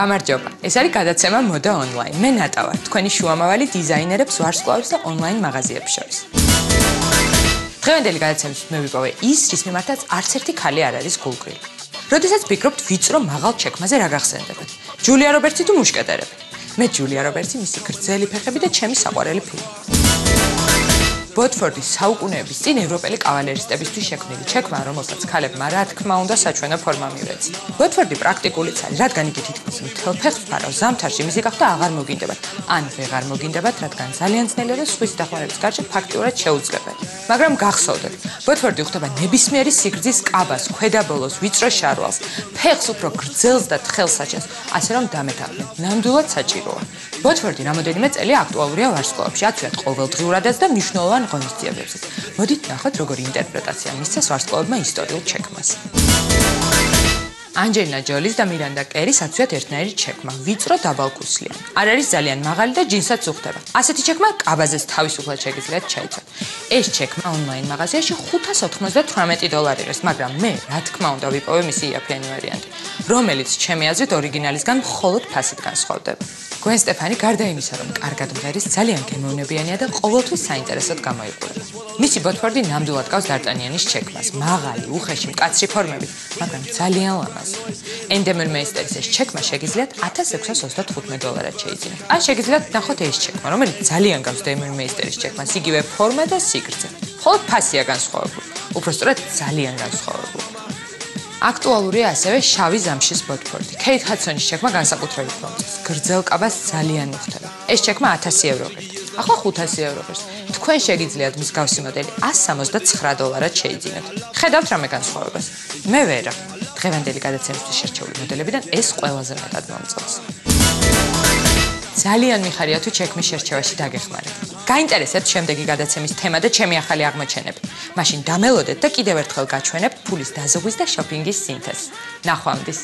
გამარჯობა. ეს არის გადაცემა მოდა ონლაინ. მე ნატა ვარ, თქვენი შუამავალი დიზაინერებს ვარსკვლავებს და ონლაინ მაღაზიებს შორის. დღევანდელი გადაცემის მე ვიპოვე ის, რის მიმართაც არც ერთი ქალი არ არის გულგრილი. როდესაც ფიქრობთ ვიწრო მაღალ ჩექმაზე რა გახსენდებათ? ჯულია რობერტსი თუ მუშკეტერები? მე ჯულია რობერტსი, მისი გრძელი ფეხები და ჩემი საყვარელი ფილმი. ბოტფორდის საუკუნეების წინ ევროპელი კავალერისტებისთვის შექმნილი ჩექმა, რომელსაც ქალებმა რა თქმა უნდა საჩვენო ფორმა მივრეცი. ბოტფორდი პრაქტიკულიც არის, რადგან იგი თითქმის მთელ ფეხს ფარავ ზამთარში, მისი გახდა აღარ მოგინდებათ. ან ვეღარ მოგინდებათ, რადგან ძალიან ძნელია და სხვის დახმარების გარშე ფაქტიურად შეუძლებელი. მაგრამ გახსოვდეთ, ბოტფორდი ხდება ნებისმიერი სიგრძის კაბას, ქვედაბოლოს, ვიწრო შარვალს, ფეხს უფრო გრძელს და თხელს აჩენს, ასე რომ დამეთანხმე. ნამდვილად საჭიროა. ბოტფორდი რამოდენიმე წელი აქტუალურია ვარსკვლავებში, აცვიათ ყოველდღიურადაც და მნიშვნელოვან ღონისძიებებზე. მოდით ნახოთ, როგორი ინტერპრეტაცია მისცეს ვარსკვლავებმა ისტორიულ ჩექმას. ანჯელინა ჯოლის და მირანდა კერის აცვიათ ერთნაირი ჩექმა, ვიწრო დაბალკუსლიანი. არ არის ძალიან მაღალი და ჯინსაც უხდება. ასეთი ჩექმა კაბაზეს თავისუფლად შეგიძლიათ ჩაიცოთ. ეს ჩექმა ონლაინ მაღაზიაში 598 დოლარიღეს, მაგრამ მე, რა თქმა უნდა, ვიპოვე მისი იაფიანი ვარიანტი, რომელიც ჩემი აზრით ორიგინალისგან მხოლოდ ფასით განსხვავდება. გვენ სტეფანი გარდა იმისა, რომ კარგად მღერის, ძალიან გემოვნებიანია და ყოველთვის საინტერესოდ გამოიყურება. მისი ბოტფორდი ნამდვილად გავს დარტანიანის ჩექმას, მაღალი, უხეში, მკაცრი ფორმებით, მაგრამ ძალიან ლამაზი. დოლარს. ენდემონ მეისტერის ჩეკმა შეგიძლიათ 1635 დოლარად შეიძინა. ან შეგიძლიათ ნახოთ ეს ჩეკმა, რომელიც ძალიან გავს ენდემონ მეისტერის ჩეკმას, იგივე ფორმა და სიგრძე. მხოლოდ ფასია განსხვავებული. უფრო სწორედ ძალიან განსხვავებული. აქტუალურია ასევე შავი ზამშის ბოტფორდი. кейт ჰატსონის ჩეკმა განსაკუთრებით მომწონს. გრძელ კაბას ძალიან უხდება. ეს ჩეკმა 1000 ევრო ღირს. ახლა 500 ევრო ღირს. თქვენ შეგიძლიათ მსგავსი მოდელი 169 დოლარად შეიძინოთ. ხედავთ რამე განსხვავებას. მე ვერა. დღევანდელი გადაცემისთვის შერჩეული მოდელებიდან ეს ყველაზე მეტად მომწონს. ძალიან მიხარია თუ ჩექმის შერჩევაში დაგეხმარეთ. გაინტერესებთ შემდეგი გადაცემის თემა და ჩემი ახალი აღმოჩენები. მაშინ დამელოდეთ და კიდევ ერთხელ გაჩვენებთ ფულის დაზოგვის და შოპინგის სინთეზს. ნახვამდის.